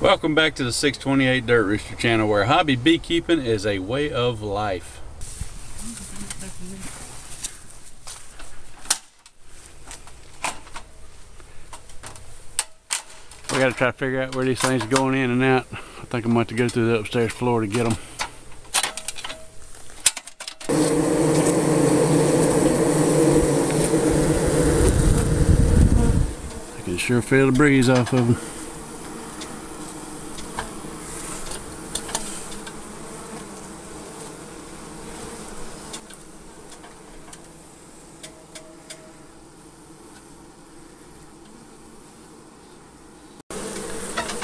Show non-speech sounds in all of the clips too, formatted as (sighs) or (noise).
Welcome back to the 628 Dirt Rooster channel where hobby beekeeping is a way of life. We gotta try to figure out where these things are going in and out. I think I'm going to have to go through the upstairs floor to get them. I can sure feel the breeze off of them.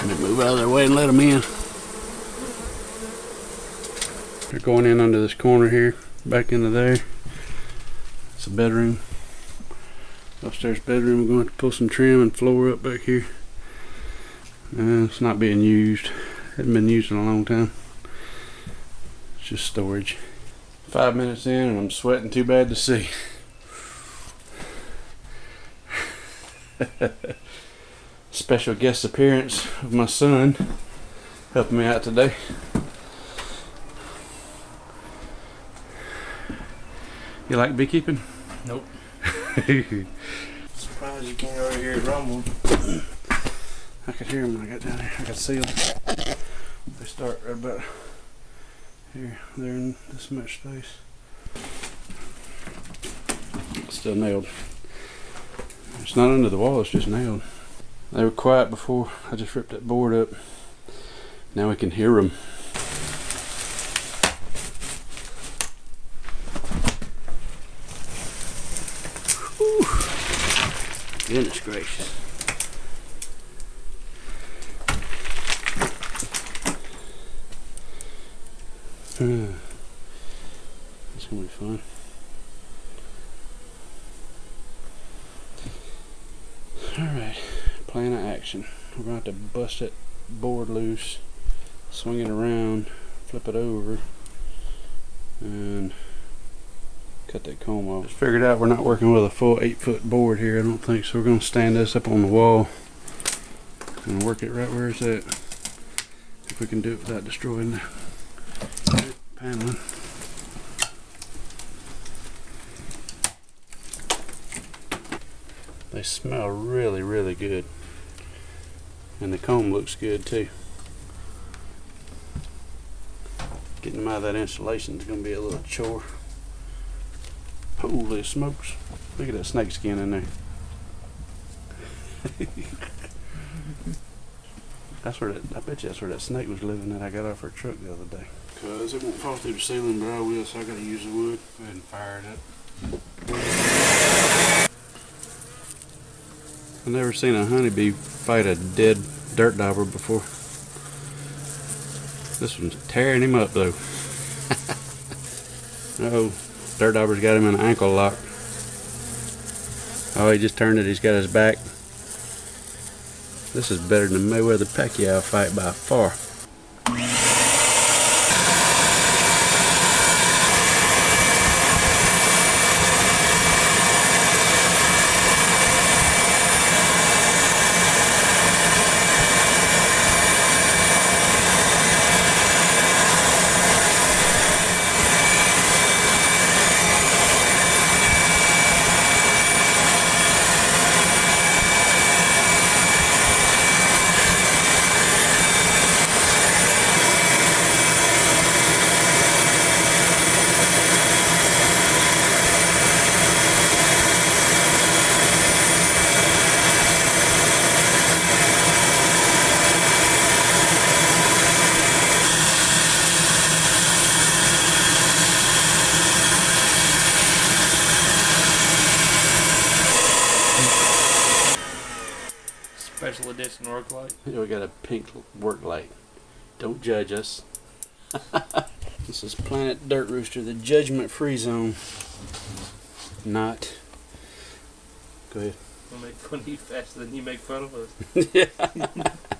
Let me way and let them in. They're going in under this corner here, back into there. It's a bedroom. Upstairs bedroom. We're going to, to pull some trim and floor up back here. Uh, it's not being used. Hasn't been used in a long time. It's just storage. Five minutes in and I'm sweating too bad to see. (laughs) special guest appearance of my son helping me out today. You like beekeeping? Nope. (laughs) Surprised you can't already hear it rumble. I could hear them when I got down there. I could see them. They start right about here. They're in this much space. Still nailed. It's not under the wall, it's just nailed. They were quiet before. I just ripped that board up. Now we can hear them. Goodness gracious. (sighs) Hmm. That's gonna be fun. We're going to have to bust that board loose, swing it around, flip it over, and cut that comb off. Just figured out we're not working with a full 8 foot board here, I don't think, so we're going to stand this up on the wall and work it right where it's at. If we can do it without destroying the paneling. They smell really, really good. And the comb looks good too. Getting them out of that insulation is going to be a little chore. Holy smokes. Look at that snake skin in there. (laughs) that's where that, I bet you that's where that snake was living that I got off her truck the other day. Cause it won't fall through the ceiling, but I will, so I gotta use the wood. Go ahead and fire it up. I've never seen a honeybee fight a dead dirt dauber before. This one's tearing him up though. (laughs) oh, dirt dauber's got him in an ankle lock. Oh, he just turned it. He's got his back. This is better than the Mayweather Pacquiao fight by far. Special edition work light. (laughs) Yeah, we got a pink work light. Don't judge us. (laughs) this is Planet Dirt Rooster, the judgment free zone. Not. Go ahead. We'll make fun of you faster than you make fun of us. (laughs)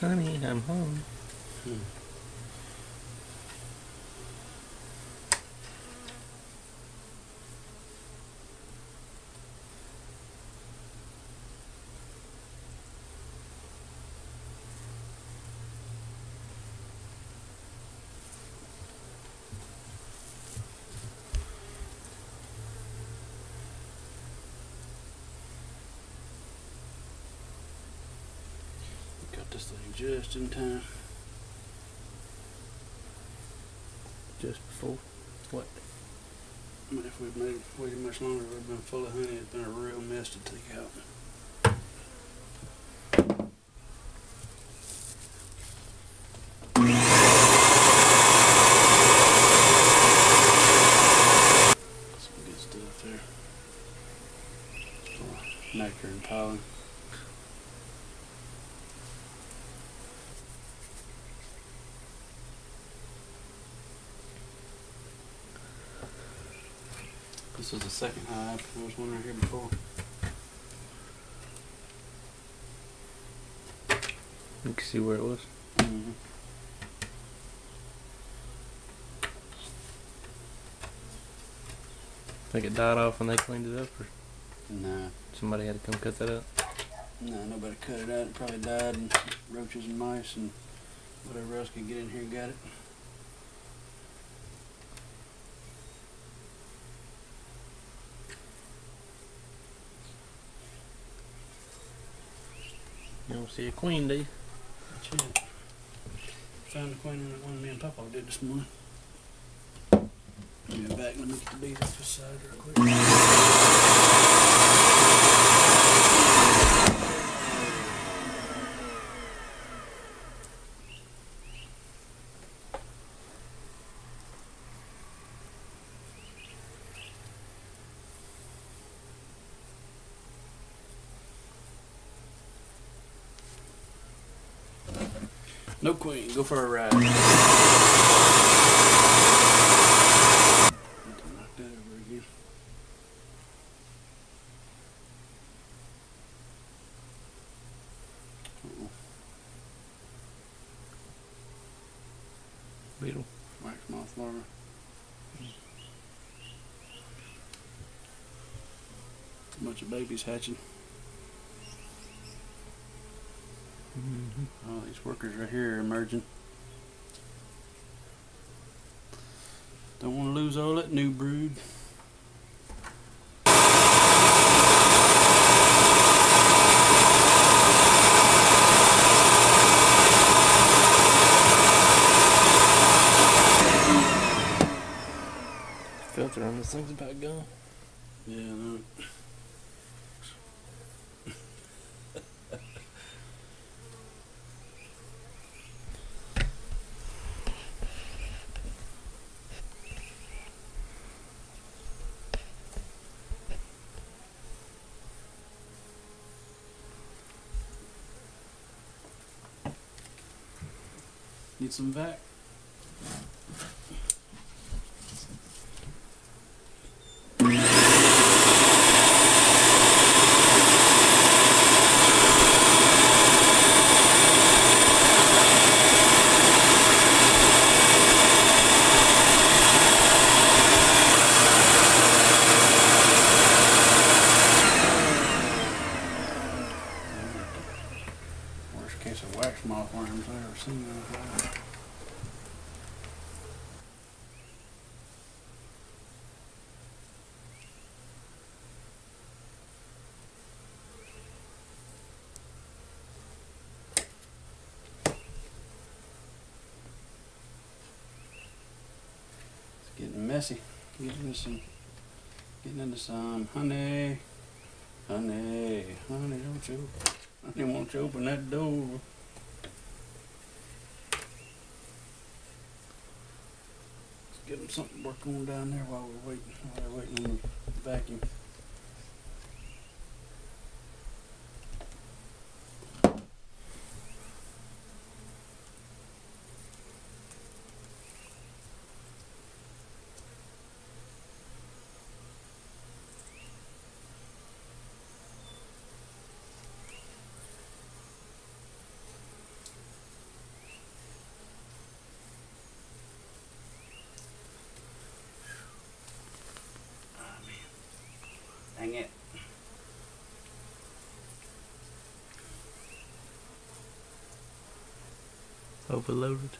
Honey, I'm home. Got this thing just in time. Just before. What? I mean, if we'd made, waited much longer, it would have been full of honey. It'd been a real mess to take out. Some good stuff there. Nectar and pollen. This was the second hive. There was one right here before. You can see where it was. Mm-hmm. think it died off when they cleaned it up, or Nah, somebody had to come cut that up. nah, nobody cut it out. It probably died, and roaches and mice and whatever else could get in here and got it. You don't see a queen, do you? That's it. Found the queen in one me and Papa did this morning. Give me a back. Let me get the bees off the side real quick. No queen. Go for a ride. Knock that over again. Beetle. Wax moth larva. A bunch of babies hatching. Mm-hmm. Mm-hmm. All these workers right here are emerging. Don't want to lose all that new brood. Filter on this thing's about gone. Yeah, no. Need some vac? Case of wax moth worms ever seen. in It's getting into some, getting into some honey, honey, honey. Don't you, honey, won't you open that door? Let's get them something to work on down there while we're waiting. While they're waiting on the vacuum. Overloaded.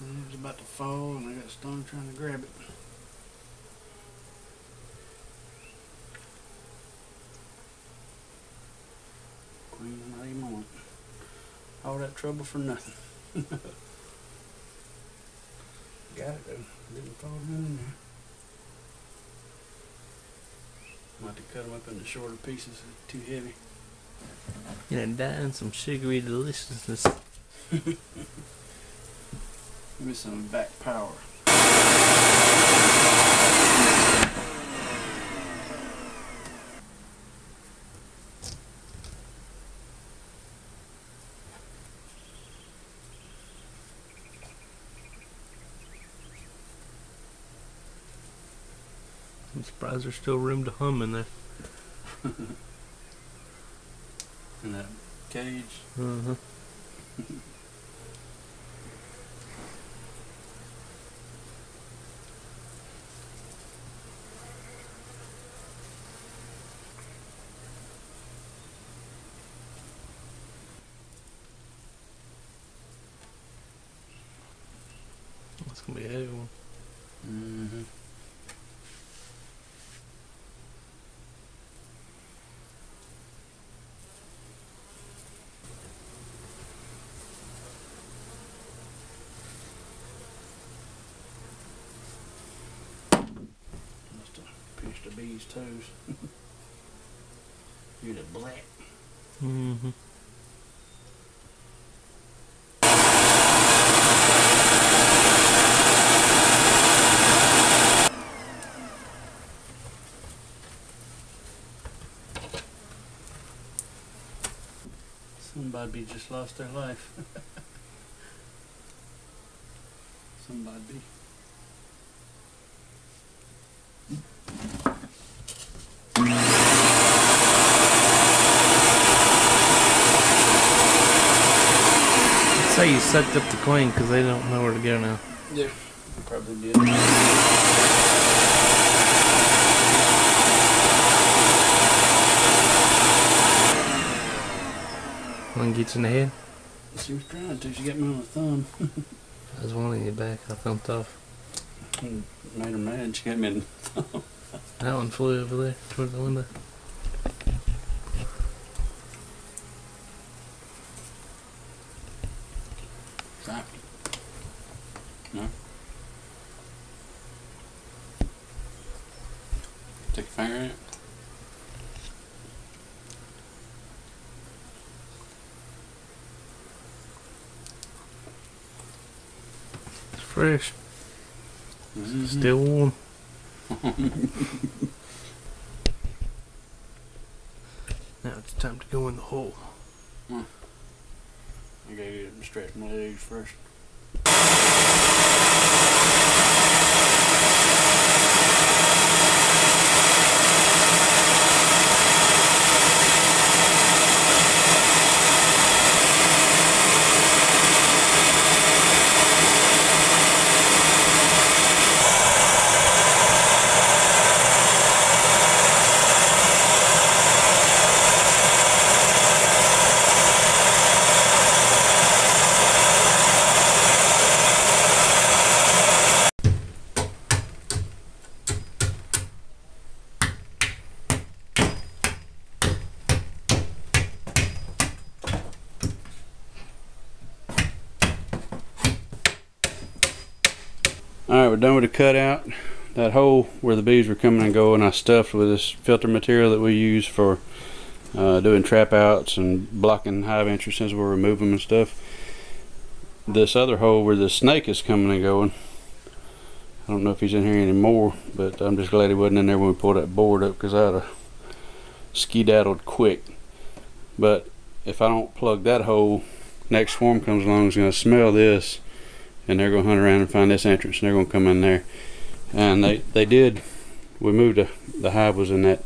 It was about to fall and I got stung trying to grab it. Queen not even it. All that trouble for nothing. (laughs) got it though. Didn't fall in there. Might have to cut them up into shorter pieces. Too heavy. You know, dying some sugary deliciousness. (laughs) Give me some back power. I'm surprised there's still room to hum in there. (laughs) In that cage. Uh-huh. (laughs) That's gonna be a heavy one. Mm-hmm. Must have pierced a bee's toes. (laughs) You're the black. Mm-hmm. Somebody be just lost their life. (laughs) Somebody be. I'd say you sucked up the queen because they don't know where to go now. Yeah. Probably did. One gets in the head. She was trying to. She got me on the thumb. (laughs) I was wanting in your back. I off. and made her mad. She got me in the (laughs) thumb. That one flew over there toward the window. Stop. No. Take your finger in it. It's fresh. Mhm. Still (laughs) warm. Now it's time to go in the hole. I gotta get up stretch my legs first. Done with the cutout. That hole where the bees were coming and going, I stuffed with this filter material that we use for uh, doing trap outs and blocking hive entrances where we remove them and stuff. This other hole where the snake is coming and going, I don't know if he's in here anymore, but I'm just glad he wasn't in there when we pulled that board up because I'd have skedaddled quick. But if I don't plug that hole, next swarm comes along is going to smell this and they're going to hunt around and find this entrance and they're going to come in there. And they they did. We moved a, the hive was in that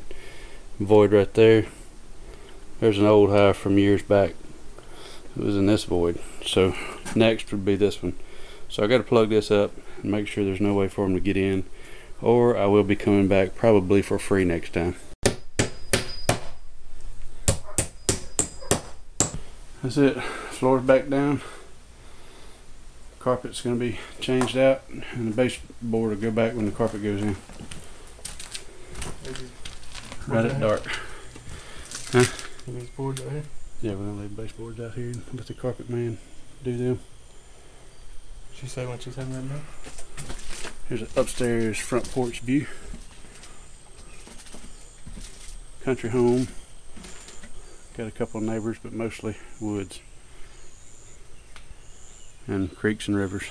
void right there. There's an old hive from years back. It was in this void. So next would be this one. So I got to plug this up and make sure there's no way for them to get in. Or I will be coming back probably for free next time. That's it. Floor's back down carpet's gonna be changed out and the baseboard will go back when the carpet goes in. Right at dark. These boards out here. Yeah, we're gonna leave baseboards out here and let the carpet man do them. She said when she's having that done. Here's an upstairs front porch view. Country home. Got a couple of neighbors, but mostly woods. And creeks and rivers